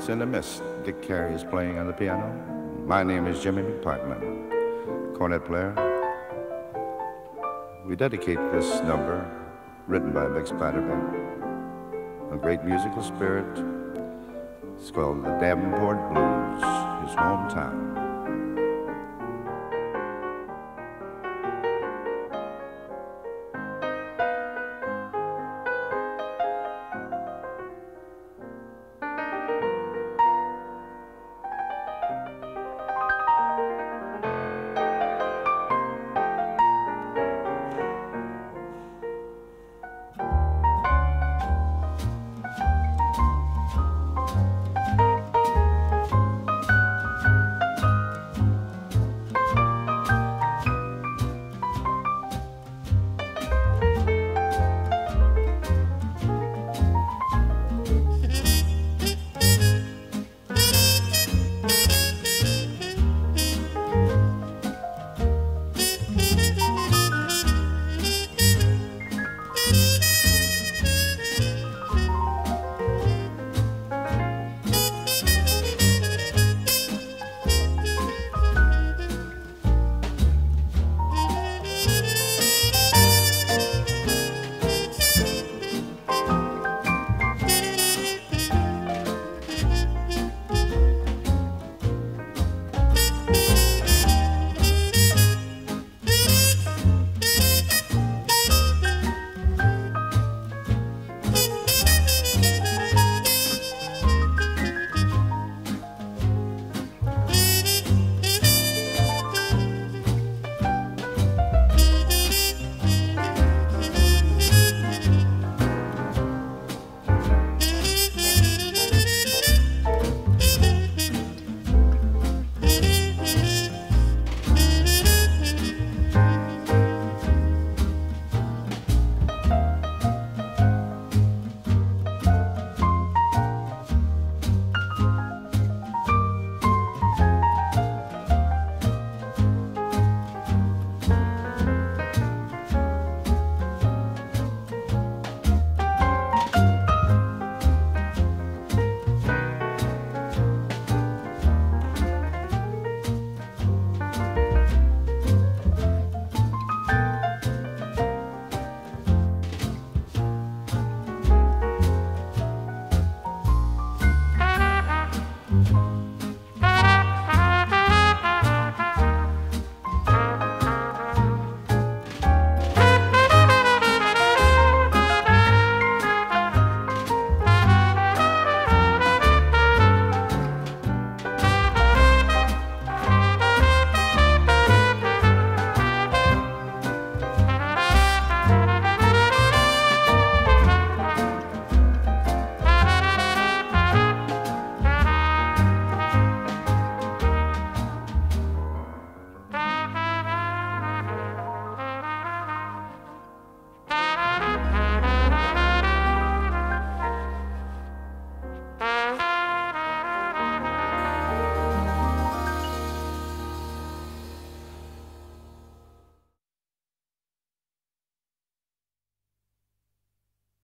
It's in the Mist. Dick Carey is playing on the piano. My name is Jimmy McPartland, cornet player. We dedicate this number, written by Bix Beiderbecke, a great musical spirit. It's called the Davenport Blues, his hometown.